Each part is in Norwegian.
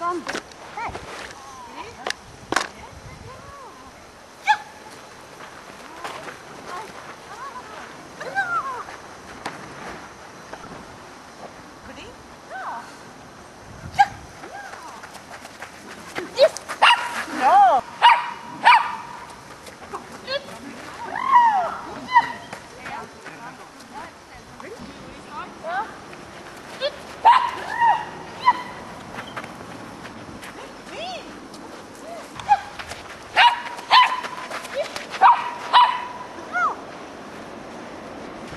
Awesome.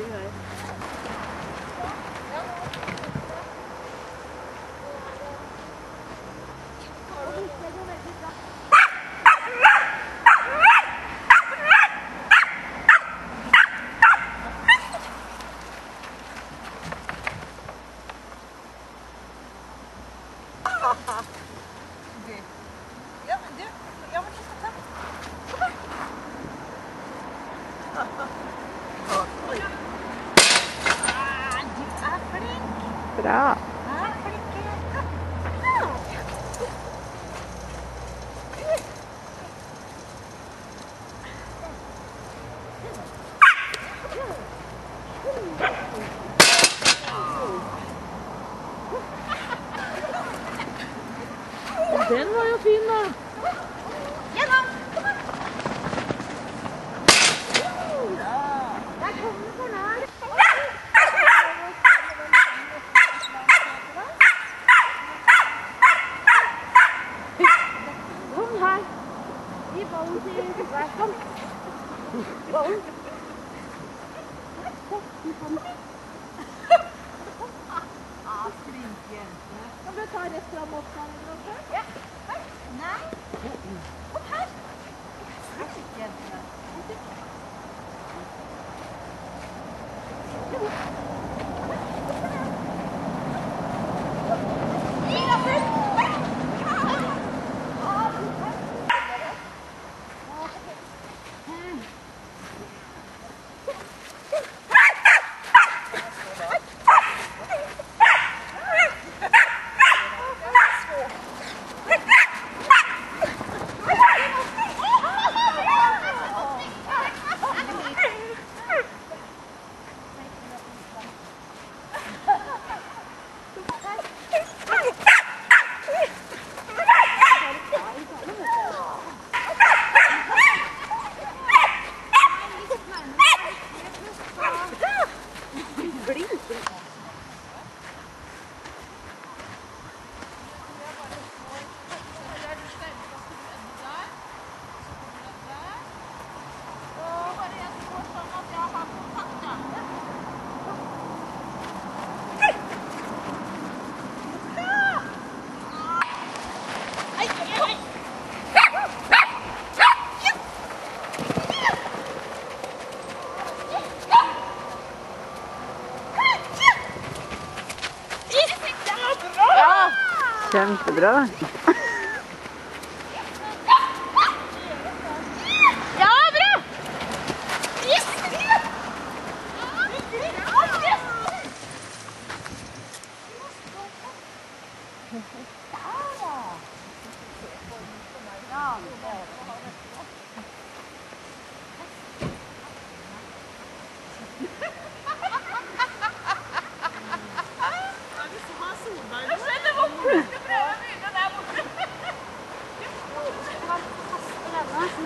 俾佢桜出んのよみんな。やだ Gi ballen til Vær sånn. Ballen. Ah, flinke. Kan du ta rett fram opp? Ja. Nei. Opp her. Flinke jente. Kjempebra. Ja, bra! Yes! Ja!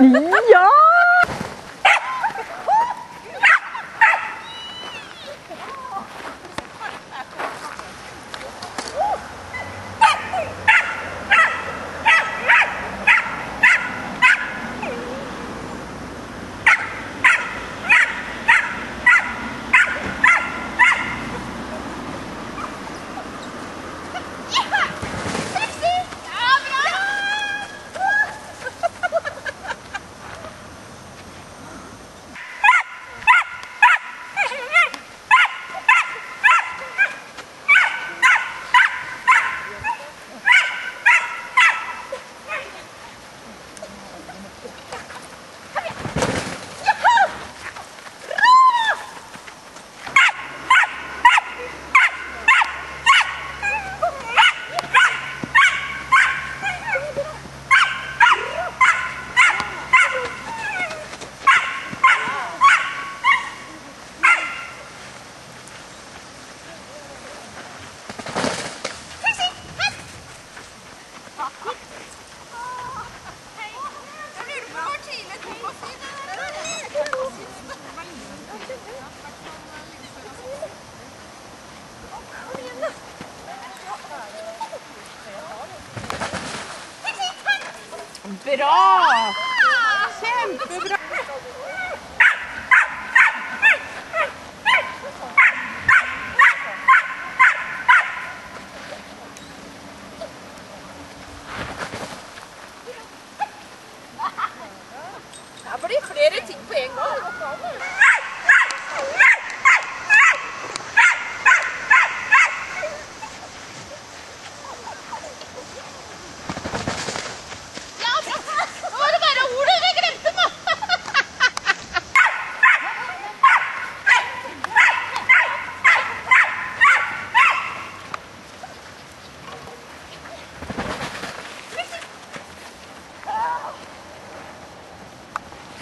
诶呀！Miró!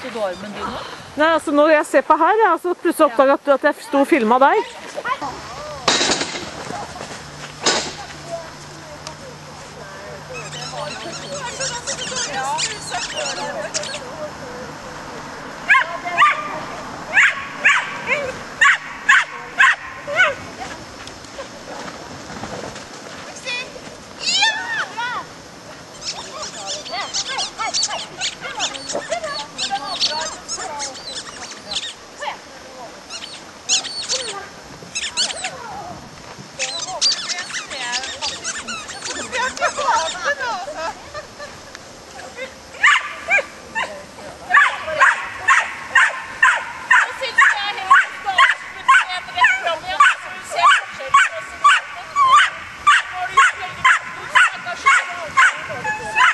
Så du armen din nå? Nei, altså Når jeg ser på her, jeg, så plutselig oppdaget at jeg sto og filma deg. bak Go, go, go.